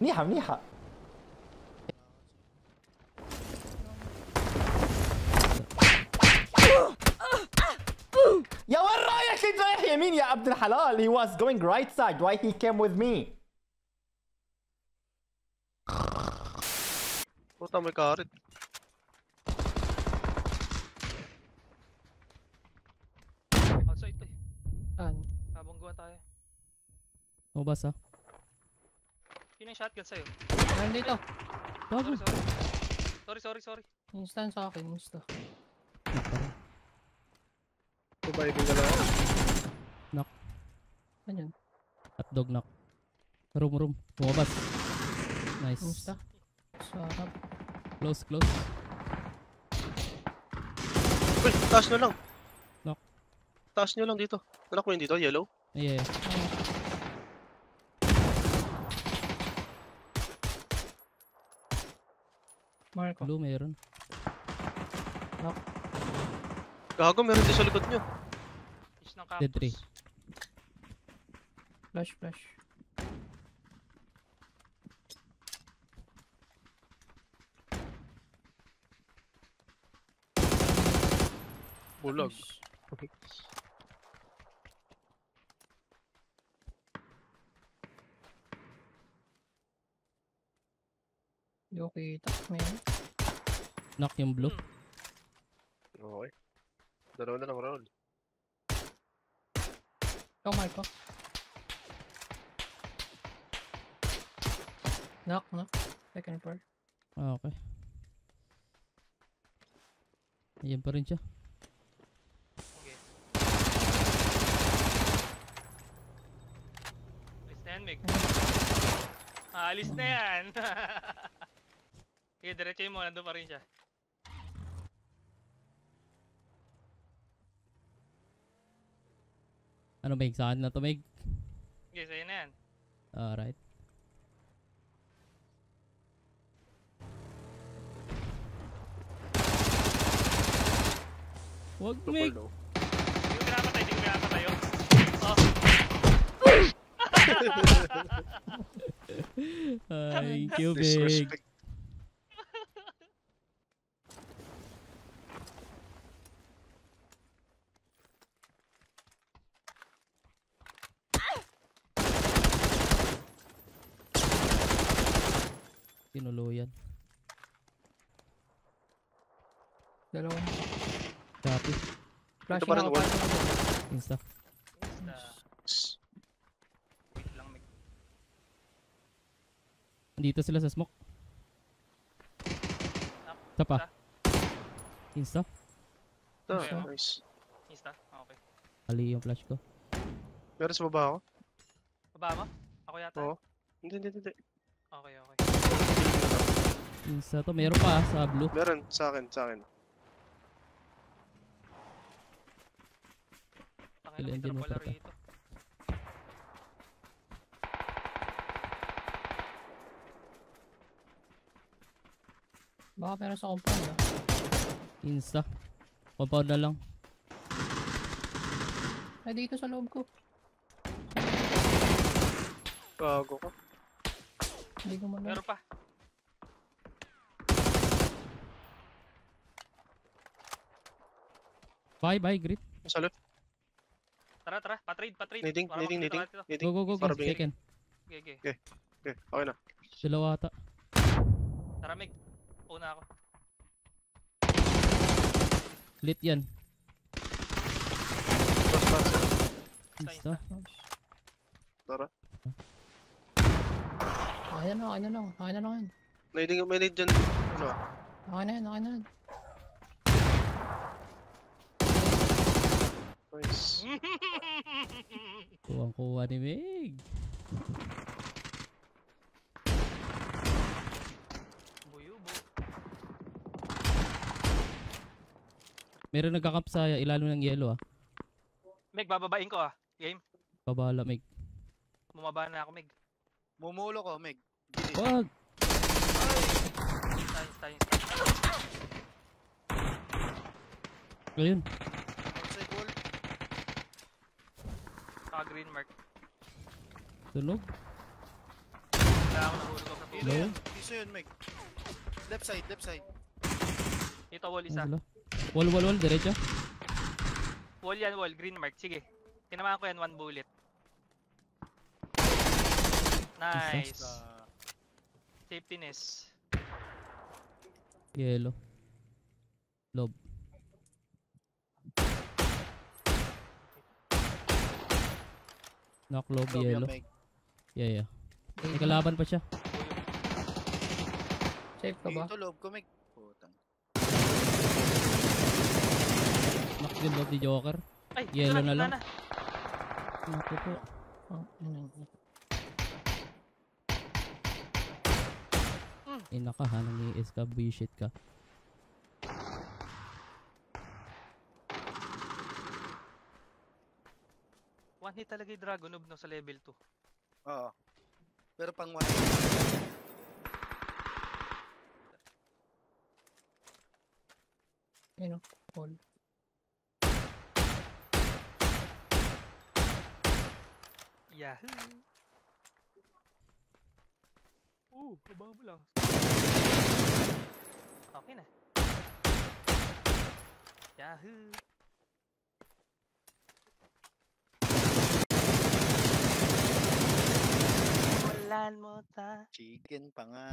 منيحة منيحة يا وين رايح كنت رايح يمين يا عبد الحلال he was going right side why he came with me Puta, may karit. Outside to eh. Saan? Habang tayo. Mabas ah. Sino yung shotgun sa'yo? Meron dito. Bago. Sorry, sorry. Sorry, sorry, sorry. Instant sa akin. Insta. Surviving ka lang. Ano yun? Hotdog knock. Room, room. Lumabas. Nice. Insta. Sarap. Close, close. Uy, taas nyo lang. Knock. Taas nyo lang dito. Anak mo yun dito, yellow. Yeah. Marco. Blue meron. Gago, meron din sa likod nyo. Fish ng Dead cactus. Flash, flash. Bulag. Nice. Ko kita. Meron. Knock yung blue. Okay. Dalawa na lang round. Ikaw, Marco. Knock, knock. Second floor. Ah, okay. Ayan pa rin siya. Okay. Alis na yan, Meg. Aalis na yan. Sige, diretso mo. Nandun pa rin siya. Ano Meg? Saan na to Meg? Okay, sa'yo na yan. Alright. Wag Super Meg! low. Hindi ko pinapatay, hindi ko pinapatay. Oh. Oh. Thank you Meg. Disrespect. Pinulo yan. Dalawa. Copy. Flash pa rin, na wall. kapatid. Insta. Basta, wait lang, Meg. Dito sila sa smoke. Isa pa. Insta. Ah, Okay. nice. Insta? Ah, Okay. Ali yung flash ko. Meron sa baba ako? Baba mo? Ako yata. Oo. Hindi, hindi, hindi. Okay, okay. Insta to. Meron pa sa blue. Meron, sa akin, sa akin. Tangina, may din mo tropa pa to? rito. Baka meron sa compound ah. Insta. Compound na lang. Ay, dito sa loob ko. Gago ka. Hindi ko man Meron pa. Bye bye grit. Sa left. Tara, tara. Patrade, patrade. Nading, Para nading, nading. Go go go go. Second. Okay, okay. Okay, okay na. Dalawa ata. Tara, Meg. Una ako. Lit yan. Last last. Insta. Tara. Ayan na, ayan na lang. Ayan na lang yan. Nading, may nade dyan. Ano? Ayan na yan, ayan na yan. Nice. Kuwang kuha ni Meg. Buyubo. Meron nagkakap sa ilalim ng yellow ah. Meg, bababain ko ah. Game. Pabala Meg. Bumaba na ako, Meg. Mumulo ko, Meg. Wag! Insta, insta. Ayun. Outside wall. Saka green mark. Tunog. Wala ako nahulog ako sa Piso yun. Piso yun, Meg. Left side, left side. Dito wall isa. Wall, wall, wall. Diretso. Wall yan, wall. Green mark. Sige. Tinamaan ko yan, one bullet. Nice. Uh, Safety nest. Yellow. Lob. Knock loob yan, yellow. Yeah, yeah. May kalaban pa siya. Safe ka ba? Dito loob ko, Meg. Putang. Knock din lob ni Joker. Ay, Yellow na lang. Naku po. Oh, yun lang. Ina ka ha, nang-i-is ka, bullshit ka. One hit talaga yung Dragon Noob no, sa level 2. Oo. Pero pang one. Yun o. Wall. Yahoo! Uh, abang mo lang. Okay na. Yahoo! Walan mo ta. Chicken pa nga.